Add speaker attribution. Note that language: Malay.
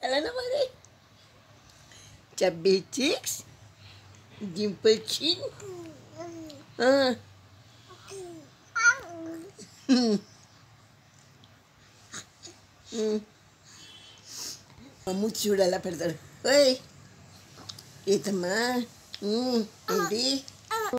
Speaker 1: Ala nama dia? Cabai chicks. Dimple chin. Ha. Hmm. Mamu chula la perdón. Hey. Itama. Hmm. Hmm. Hmm. Hmm.